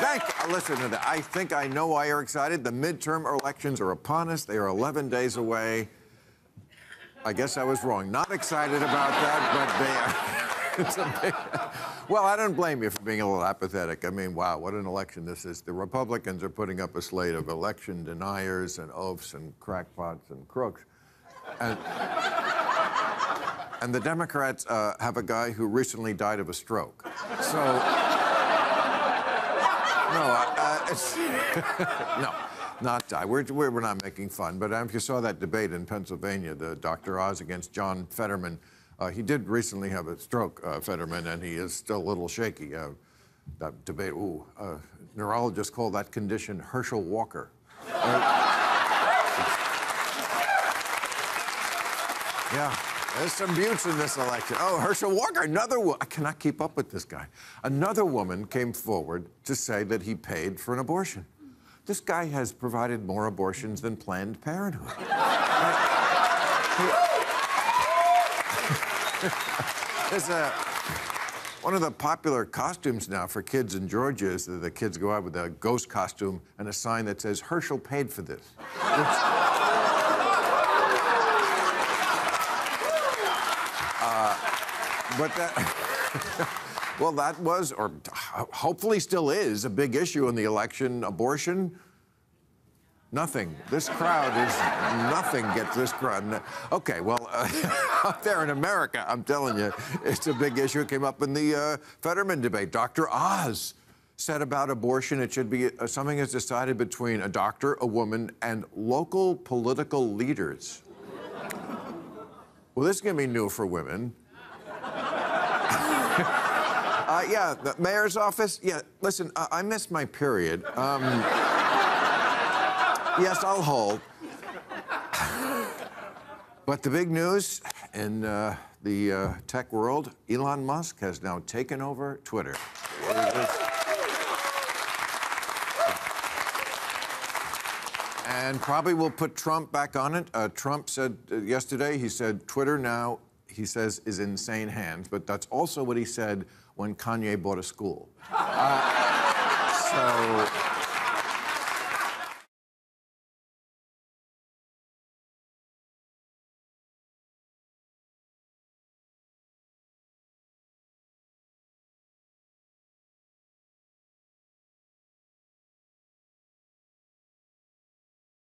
Thank you. Listen to that. I think I know why you're excited. The midterm elections are upon us. They are 11 days away. I guess I was wrong. Not excited about that, but they are. Well, I don't blame you for being a little apathetic. I mean, wow, what an election this is. The Republicans are putting up a slate of election deniers and oafs and crackpots and crooks. And, and the Democrats uh, have a guy who recently died of a stroke. So, no, uh, it's, no, not die. We're, we're, not making fun. But if you saw that debate in Pennsylvania, the Dr. Oz against John Fetterman, uh, he did recently have a stroke, uh, Fetterman, and he is still a little shaky. Uh, that debate, ooh, uh, neurologists call that condition Herschel Walker. yeah. There's some beauts in this election. Oh, Herschel Walker, another one. I cannot keep up with this guy. Another woman came forward to say that he paid for an abortion. This guy has provided more abortions than Planned Parenthood. There's a one of the popular costumes now for kids in Georgia is that the kids go out with a ghost costume and a sign that says Herschel paid for this. But that, well, that was, or hopefully still is, a big issue in the election. Abortion, nothing. This crowd is nothing gets this crowd. Okay, well, uh, up there in America, I'm telling you, it's a big issue. It came up in the uh, Fetterman debate. Dr. Oz said about abortion it should be uh, something that's decided between a doctor, a woman, and local political leaders. Well, this is going to be new for women. Uh, yeah, the mayor's office. Yeah, listen, uh, I missed my period. Um, yes, I'll hold. but the big news in uh, the uh, tech world Elon Musk has now taken over Twitter. And probably will put Trump back on it. Uh, Trump said uh, yesterday, he said, Twitter now, he says, is in insane hands. But that's also what he said when Kanye bought a school. Uh, so.